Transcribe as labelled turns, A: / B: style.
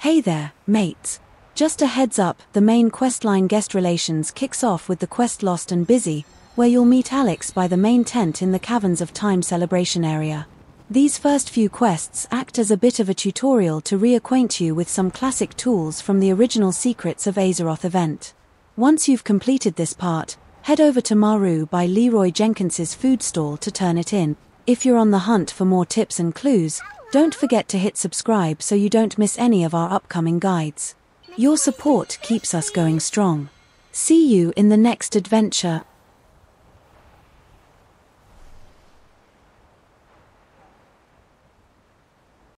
A: Hey there, mates. Just a heads up, the main questline guest relations kicks off with the quest Lost and Busy, where you'll meet Alyx by the main tent in the Caverns of Time celebration area. These first few quests act as a bit of a tutorial to reacquaint you with some classic tools from the original Secrets of Azeroth event. Once you've completed this part, head over to Maru by Leeroy Jenkins's food stall to turn it in. If you're on the hunt for more tips and clues, don't forget to hit subscribe so you don't miss any of our upcoming guides. Your support keeps us going strong. See you in the next adventure.